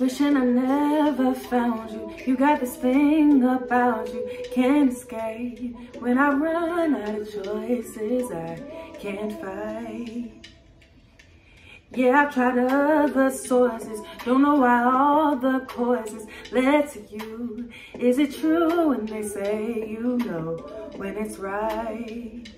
Wishing I never found you. You got this thing about you, can't escape. When I run out of choices, I can't fight. Yeah, I've tried other sources. Don't know why all the courses led to you. Is it true when they say you know when it's right?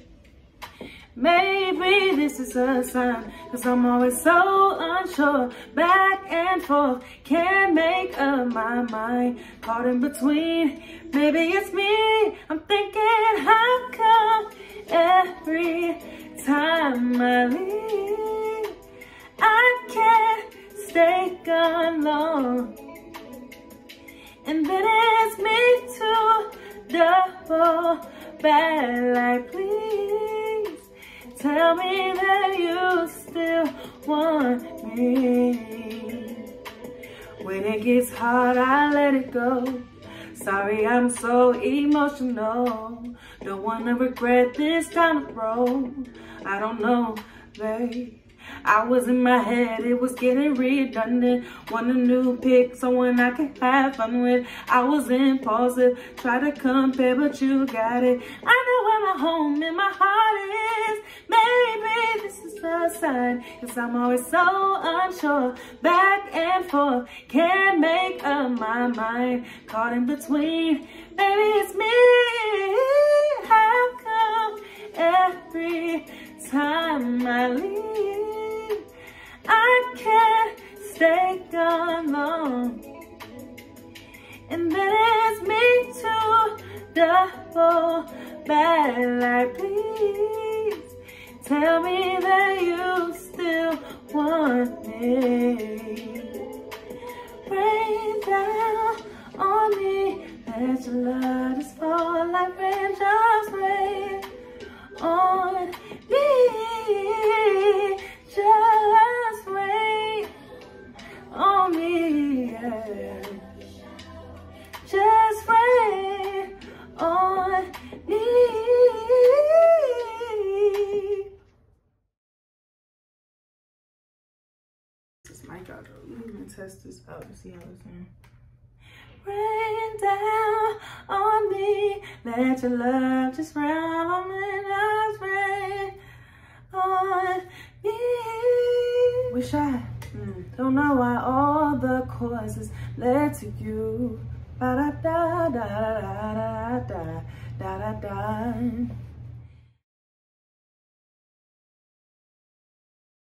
Maybe this is a sign, cause I'm always so unsure, back and forth, can't make up my mind, caught in between, maybe it's me, I'm thinking how come every time I leave, I can't stay gone long, and then it's me too, double back like please. Tell me that you still want me. When it gets hard, I let it go. Sorry, I'm so emotional. Don't wanna regret this time, bro. I don't know, babe. I was in my head, it was getting redundant. Want a new pick, someone I can have fun with. I was impulsive, try to compare, but you got it. I know my home and my heart is. Maybe this is the sign, cause I'm always so unsure. Back and forth, can't make up my mind. Caught in between, maybe it's me. How come every time I leave, I can't stay gone long? And then it's me too, double bad like please. Tell me that you still want me. Rain down on me, let your love just fall like raindrops rain on mic out though. Let me test this out to see how it's in. Rain down on me, let your love just rain on me, just rain on me. Wish I mm, don't know why all the causes led to you. Ba da da da da da da da da da.